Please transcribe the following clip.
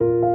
you